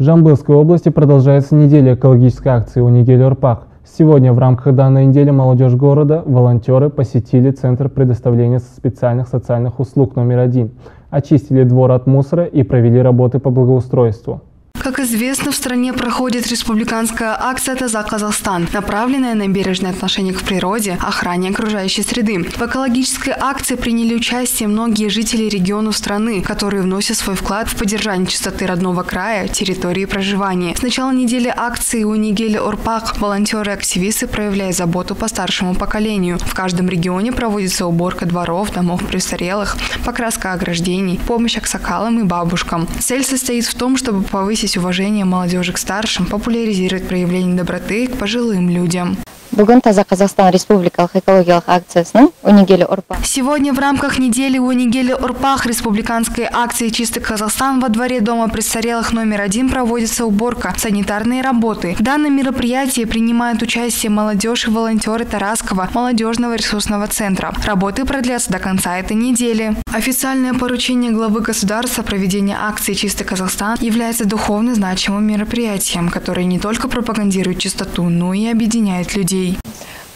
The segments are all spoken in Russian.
В Жамбылской области продолжается неделя экологической акции «Унигель Урпах». Сегодня в рамках данной недели молодежь города, волонтеры посетили Центр предоставления специальных социальных услуг номер один, очистили двор от мусора и провели работы по благоустройству. Как известно, в стране проходит республиканская акция «Таза Казахстан», направленная на бережное отношение к природе, охране окружающей среды. В экологической акции приняли участие многие жители регионов страны, которые вносят свой вклад в поддержание чистоты родного края, территории проживания. С начала недели акции у Нигели Орпак волонтеры и активисты проявляют заботу по старшему поколению. В каждом регионе проводится уборка дворов, домов престарелых, покраска ограждений, помощь аксакалам и бабушкам. Цель состоит в том, чтобы повысить повысить уважение молодежи к старшим, популяризировать проявление доброты к пожилым людям. Бүгін Таза Қазақстан Республикалық экологиялық акциясының Унигелі Урпах. Сегодня в рамках недели Унигели Урпах республиканской акции «Чистый Казахстан» во дворе Дома престарелых номер один проводится уборка, санитарные работы. В данном мероприятии принимают участие молодежь и волонтеры Тараскова молодежного ресурсного центра. Работы продлятся до конца этой недели. Официальное поручение главы государства проведения акции «Чистый Казахстан» является духовно значимым мероприятием, которое не только пропагандирует чистоту, но и объединяет людей.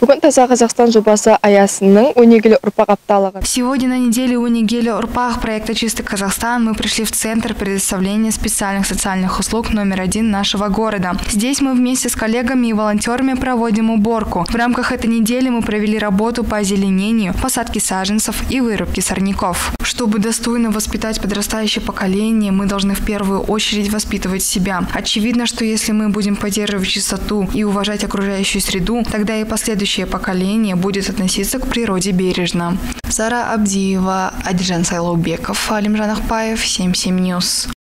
Бүгін Таза Қазақстан жобасы аясының өнегелі ұрпақ апталығы. Сегодня на неделе Унигели Урпах проекта «Чистый Казахстан» мы пришли в Центр предоставления специальных социальных услуг номер один нашего города. Здесь мы вместе с коллегами и волонтерами проводим уборку. В рамках этой недели мы провели работу по озеленению, посадке саженцев и вырубке сорняков. Чтобы достойно воспитать подрастающее поколение, мы должны в первую очередь воспитывать себя. Очевидно, что если мы будем поддерживать чистоту и уважать окружающую среду, тогда и последующие следующее поколение будет относиться к природе бережно. Сара Абдиева, Адижан Сайлаубеков, Алимжан Ахпаев, 77 News.